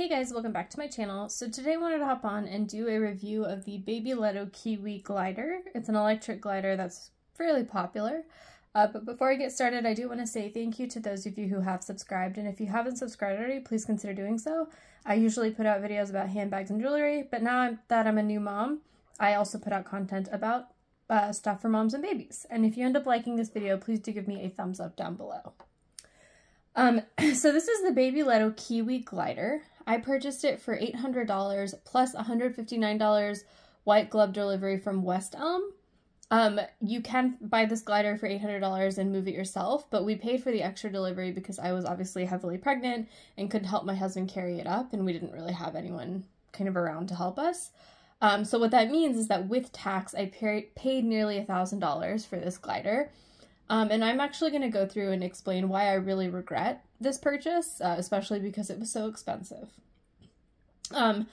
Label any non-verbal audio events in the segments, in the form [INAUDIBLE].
Hey guys, welcome back to my channel. So today I wanted to hop on and do a review of the Baby Babyletto Kiwi glider. It's an electric glider that's fairly popular. Uh, but before I get started, I do want to say thank you to those of you who have subscribed. And if you haven't subscribed already, please consider doing so. I usually put out videos about handbags and jewelry, but now that I'm a new mom, I also put out content about uh, stuff for moms and babies. And if you end up liking this video, please do give me a thumbs up down below. Um, [CLEARS THROAT] so this is the Baby Babyletto Kiwi Glider. I purchased it for $800 plus $159 white glove delivery from West Elm. Um, you can buy this glider for $800 and move it yourself, but we paid for the extra delivery because I was obviously heavily pregnant and couldn't help my husband carry it up, and we didn't really have anyone kind of around to help us. Um, so what that means is that with tax, I paid nearly $1,000 for this glider. Um, and I'm actually going to go through and explain why I really regret this purchase, uh, especially because it was so expensive. Um,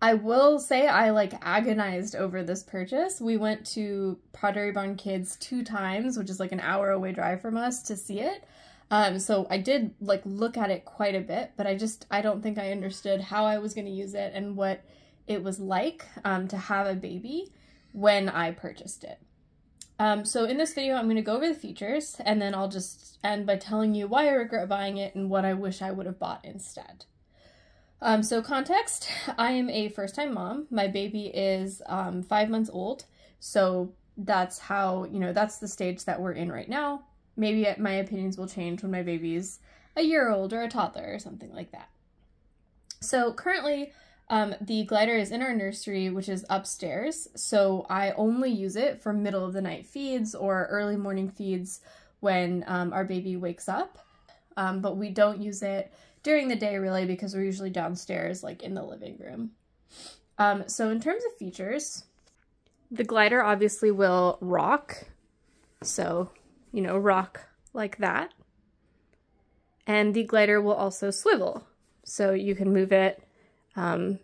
I will say I like agonized over this purchase. We went to Pottery Barn Kids two times, which is like an hour away drive from us to see it. Um, so I did like look at it quite a bit, but I just I don't think I understood how I was going to use it and what it was like um, to have a baby when I purchased it. Um, so in this video, I'm going to go over the features and then I'll just end by telling you why I regret buying it and what I wish I would have bought instead. Um, so context, I am a first-time mom. My baby is um, five months old. So that's how, you know, that's the stage that we're in right now. Maybe my opinions will change when my baby's a year old or a toddler or something like that. So currently, um, the glider is in our nursery, which is upstairs. So I only use it for middle of the night feeds or early morning feeds when um, our baby wakes up. Um, but we don't use it during the day really because we're usually downstairs like in the living room. Um, so in terms of features, the glider obviously will rock. So, you know, rock like that. And the glider will also swivel. So you can move it um,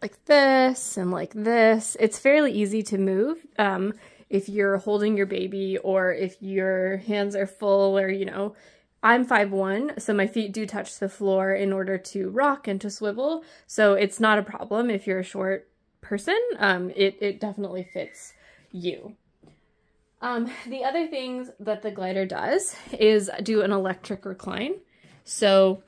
like this and like this. It's fairly easy to move um, if you're holding your baby or if your hands are full or, you know, I'm 5'1", so my feet do touch the floor in order to rock and to swivel, so it's not a problem if you're a short person. Um, it, it definitely fits you. Um, the other things that the glider does is do an electric recline. So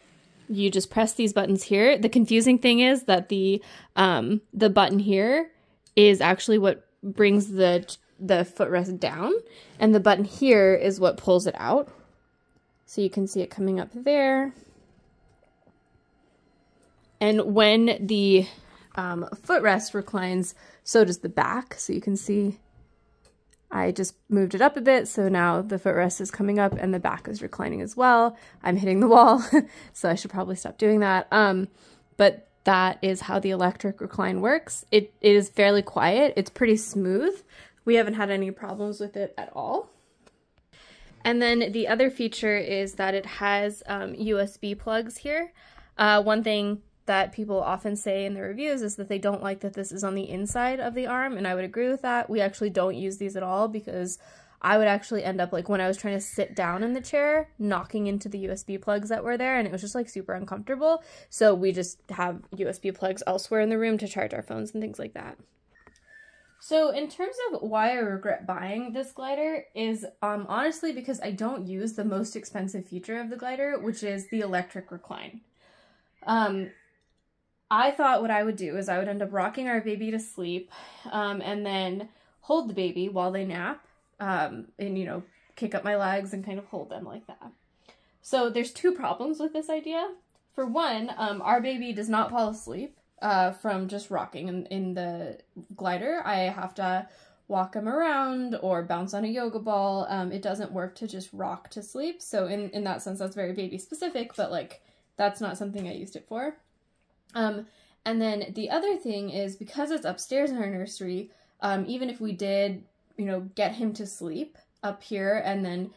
you just press these buttons here. The confusing thing is that the um, the button here is actually what brings the the footrest down, and the button here is what pulls it out. So you can see it coming up there. And when the um, footrest reclines, so does the back. So you can see I just moved it up a bit, so now the footrest is coming up and the back is reclining as well. I'm hitting the wall, [LAUGHS] so I should probably stop doing that. Um, but that is how the electric recline works. It, it is fairly quiet. It's pretty smooth. We haven't had any problems with it at all. And then the other feature is that it has um, USB plugs here. Uh, one thing that people often say in the reviews is that they don't like that this is on the inside of the arm, and I would agree with that. We actually don't use these at all because I would actually end up like when I was trying to sit down in the chair, knocking into the USB plugs that were there, and it was just like super uncomfortable. So we just have USB plugs elsewhere in the room to charge our phones and things like that. So in terms of why I regret buying this glider is um, honestly because I don't use the most expensive feature of the glider, which is the electric recline. Um, I thought what I would do is I would end up rocking our baby to sleep um, and then hold the baby while they nap um, and, you know, kick up my legs and kind of hold them like that. So there's two problems with this idea. For one, um, our baby does not fall asleep uh, from just rocking in, in the glider. I have to walk him around or bounce on a yoga ball. Um, it doesn't work to just rock to sleep. So in, in that sense, that's very baby specific, but like that's not something I used it for. Um, and then the other thing is because it's upstairs in our nursery, um, even if we did, you know, get him to sleep up here and then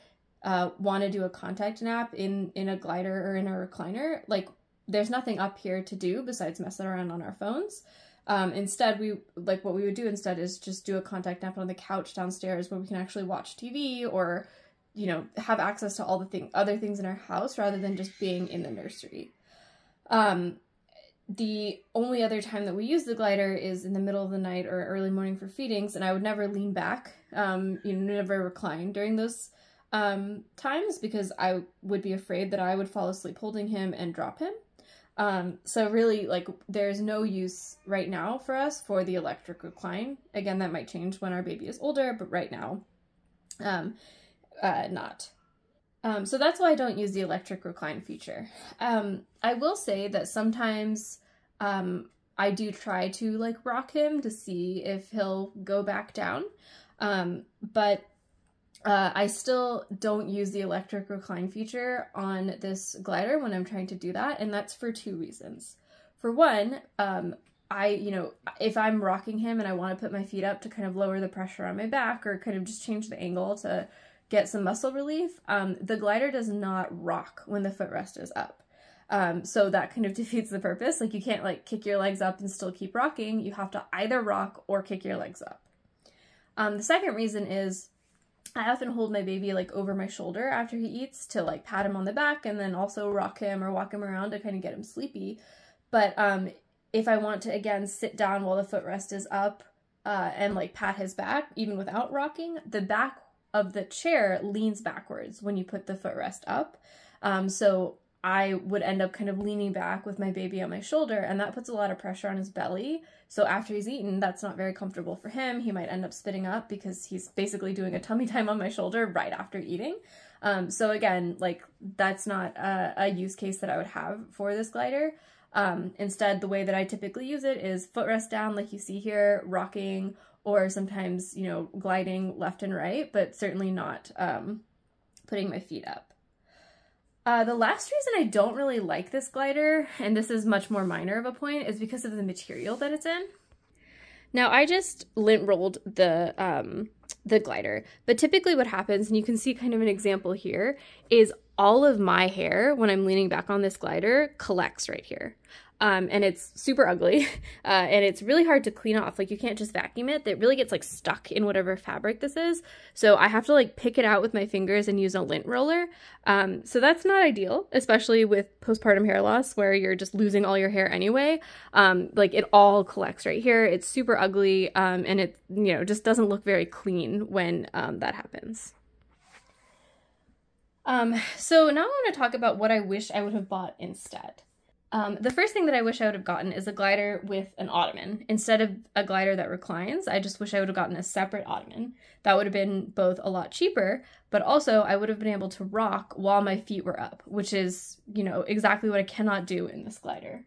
uh, want to do a contact nap in, in a glider or in a recliner, like there's nothing up here to do besides messing around on our phones. Um, instead, we like what we would do instead is just do a contact nap on the couch downstairs where we can actually watch TV or, you know, have access to all the thing other things in our house rather than just being in the nursery. Um, the only other time that we use the glider is in the middle of the night or early morning for feedings, and I would never lean back, um, you know, never recline during those um, times because I would be afraid that I would fall asleep holding him and drop him. Um, so really, like, there's no use right now for us for the electric recline. Again, that might change when our baby is older, but right now, um, uh, not. Um, so that's why I don't use the electric recline feature. Um, I will say that sometimes um, I do try to like rock him to see if he'll go back down. Um, but uh, I still don't use the electric recline feature on this glider when I'm trying to do that, and that's for two reasons. For one, um, I, you know, if I'm rocking him and I want to put my feet up to kind of lower the pressure on my back or kind of just change the angle to get some muscle relief, um, the glider does not rock when the footrest is up. Um, so that kind of [LAUGHS] defeats the purpose. Like you can't like kick your legs up and still keep rocking. You have to either rock or kick your legs up. Um, the second reason is I often hold my baby like over my shoulder after he eats to like pat him on the back and then also rock him or walk him around to kind of get him sleepy. But um, if I want to again sit down while the footrest is up uh, and like pat his back, even without rocking, the back of the chair leans backwards when you put the footrest up. Um, so I would end up kind of leaning back with my baby on my shoulder, and that puts a lot of pressure on his belly. So after he's eaten, that's not very comfortable for him. He might end up spitting up because he's basically doing a tummy time on my shoulder right after eating. Um, so again, like that's not a, a, use case that I would have for this glider. Um, instead, the way that I typically use it is footrest down, like you see here, rocking, or sometimes, you know, gliding left and right, but certainly not um, putting my feet up. Uh, the last reason I don't really like this glider, and this is much more minor of a point, is because of the material that it's in. Now I just lint rolled the um, the glider, but typically what happens, and you can see kind of an example here, is all of my hair when I'm leaning back on this glider collects right here um, and it's super ugly [LAUGHS] uh, and it's really hard to clean off. Like you can't just vacuum it. It really gets like stuck in whatever fabric this is. So I have to like pick it out with my fingers and use a lint roller. Um, so that's not ideal especially with postpartum hair loss where you're just losing all your hair anyway. Um, like it all collects right here. It's super ugly um, and it you know just doesn't look very clean when um, that happens. Um, so now I want to talk about what I wish I would have bought instead. Um, the first thing that I wish I would have gotten is a glider with an ottoman. Instead of a glider that reclines, I just wish I would have gotten a separate ottoman. That would have been both a lot cheaper, but also I would have been able to rock while my feet were up, which is, you know, exactly what I cannot do in this glider.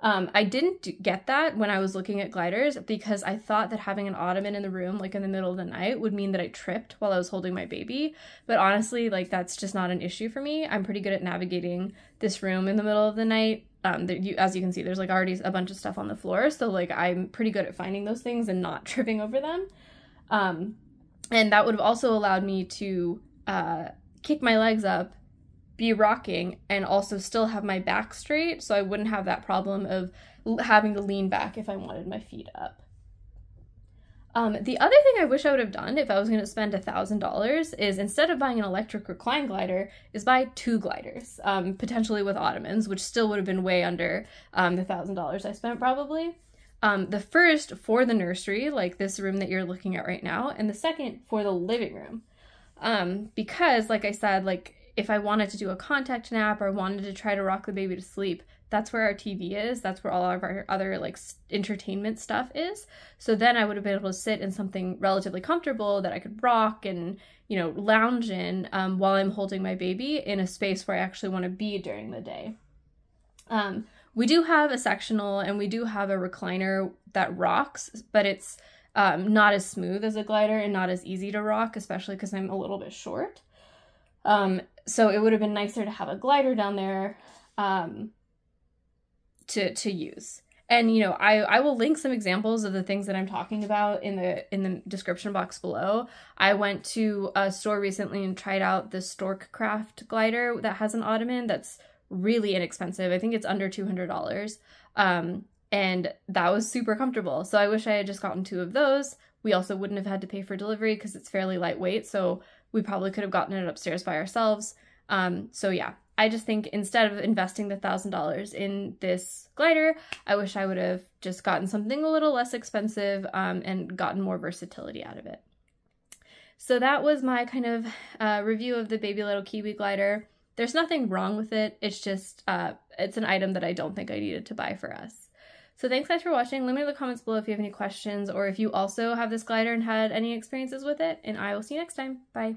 Um, I didn't get that when I was looking at gliders because I thought that having an ottoman in the room, like in the middle of the night, would mean that I tripped while I was holding my baby. But honestly, like that's just not an issue for me. I'm pretty good at navigating this room in the middle of the night um, you, as you can see, there's like already a bunch of stuff on the floor. So like I'm pretty good at finding those things and not [LAUGHS] tripping over them. Um, and that would have also allowed me to uh, kick my legs up, be rocking, and also still have my back straight. So I wouldn't have that problem of having to lean back if I wanted my feet up. Um, the other thing I wish I would have done if I was going to spend $1,000 is instead of buying an electric recline glider, is buy two gliders, um, potentially with ottomans, which still would have been way under um, the $1,000 I spent probably. Um, the first for the nursery, like this room that you're looking at right now, and the second for the living room. Um, because, like I said, like if I wanted to do a contact nap or wanted to try to rock the baby to sleep, that's where our TV is. That's where all of our other like entertainment stuff is. So then I would have been able to sit in something relatively comfortable that I could rock and, you know, lounge in um, while I'm holding my baby in a space where I actually want to be during the day. Um, we do have a sectional and we do have a recliner that rocks, but it's um, not as smooth as a glider and not as easy to rock, especially because I'm a little bit short. Um, so it would have been nicer to have a glider down there. To to use. And you know i i will link some examples of the things that i'm talking about in the in the description box below. I went to a store recently and tried out the storkcraft glider that has an ottoman that's really inexpensive. I think it's under $200 um and that was super comfortable. So i wish i had just gotten two of those. We also wouldn't have had to pay for delivery because it's fairly lightweight. So we probably could have gotten it upstairs by ourselves. Um so yeah I just think instead of investing the $1,000 in this glider, I wish I would have just gotten something a little less expensive um, and gotten more versatility out of it. So that was my kind of uh, review of the Babyletto Kiwi glider. There's nothing wrong with it. It's just, uh, it's an item that I don't think I needed to buy for us. So thanks guys for watching. Let me know in the comments below if you have any questions or if you also have this glider and had any experiences with it. And I will see you next time. Bye.